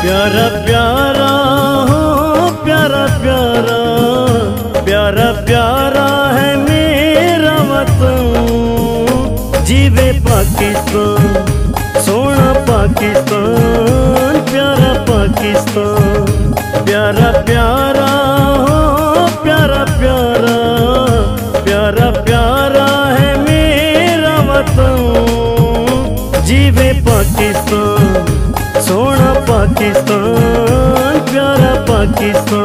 प्यारा प्यारा, हो प्यारा प्यारा प्यारा प्यारा है मेरा वतन। जीवे पाकिस्तान, सोना पाकिस्तान, प्यारा पाकिस्तान। प्यारा प्यारा, हो प्यारा प्यारा प्यारा प्यारा है मेरा वतन। जीवे पाकिस्तान प्यारा पाकिस्तान।